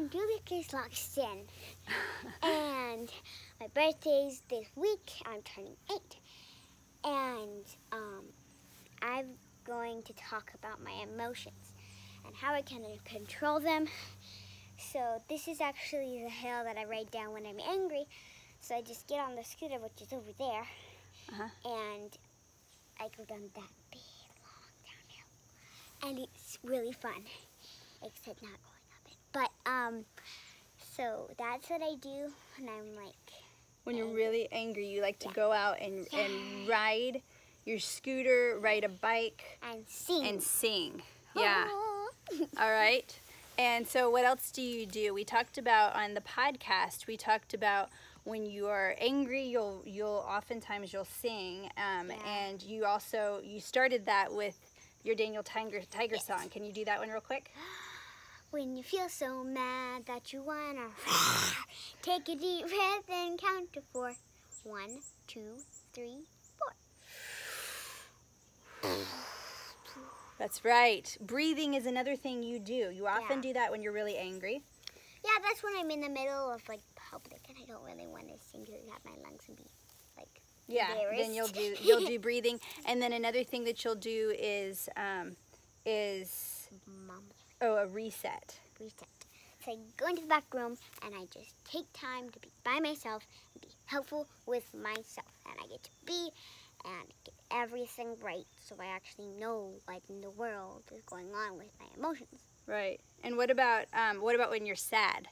I'm Julia Grace Logsdon, and my birthday's this week. I'm turning eight, and um, I'm going to talk about my emotions and how I can control them. So this is actually the hill that I ride down when I'm angry. So I just get on the scooter, which is over there, Uh-huh. and I go down that big long downhill, and it's really fun, except not going. But um, so that's what I do when I'm like, When you're Angry. really angry, you like to Yeah. go out and, and ride your scooter, ride a bike, and sing. and sing. Yeah. All right. And so, what else do you do? We talked about on the podcast. We talked about when you are angry, you'll you'll oftentimes you'll sing, um, Yeah. and you also you started that with your Daniel Tiger Tiger Yes. song. Can you do that one real quick? When you feel so mad that you wanna take a deep breath and count to four. One, two, three, four. That's right. Breathing is another thing you do. You often Yeah. do that when you're really angry. Yeah, that's when I'm in the middle of like public and I don't really want to sing because have my lungs and be like Yeah. Then you'll do you'll do breathing, and then another thing that you'll do is um, is oh a reset. reset. So I go into the back room and I just take time to be by myself and be helpful with myself. And I get to be and get everything right so I actually know what in the world is going on with my emotions. Right. And what about um, what about when you're sad?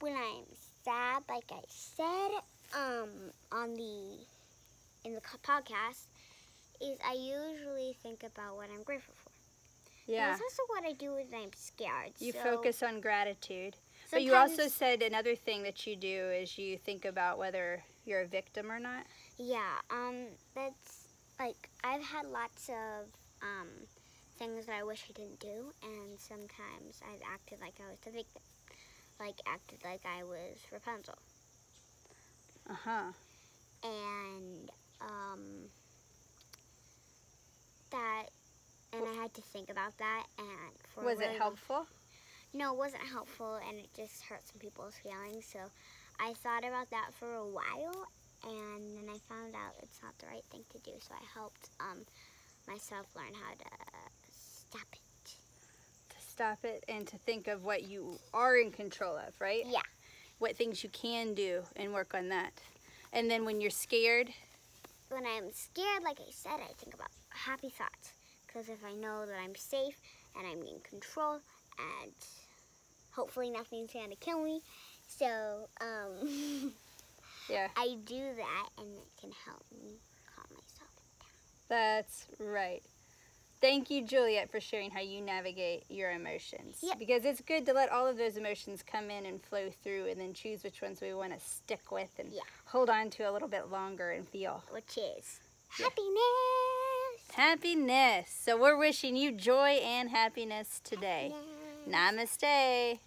When I'm sad, like I said um, on the in the podcast, is I usually think about what I'm grateful for. Yeah. That's also what I do when I'm scared. You so focus on gratitude. But you also said another thing that you do is you think about whether you're a victim or not. Yeah, um, that's like I've had lots of um things that I wish I didn't do, and sometimes I've acted like I was the victim, like acted like I was Rapunzel, Uh huh. and um that, and I had to think about that, and for Was it helpful? No, it wasn't helpful, and it just hurt some people's feelings. So I thought about that for a while, and then I found out it's not the right thing to do. So I helped um, myself learn how to stop it. To stop it and to think of what you are in control of, right? Yeah. What things you can do and work on that. And then when you're scared, When I'm scared, like I said, I think about happy thoughts. Because if I know that I'm safe and I'm in control, and hopefully nothing's going to kill me, so um, yeah, I do that, and it can help me calm myself down. that's right. Thank you, Juliet, for sharing how you navigate your emotions. Yep. Because it's good to let all of those emotions come in and flow through and then choose which ones we want to stick with and Yeah. hold on to a little bit longer and feel. which is Yeah. Happiness. So we're wishing you joy and happiness today. Happiness. Namaste.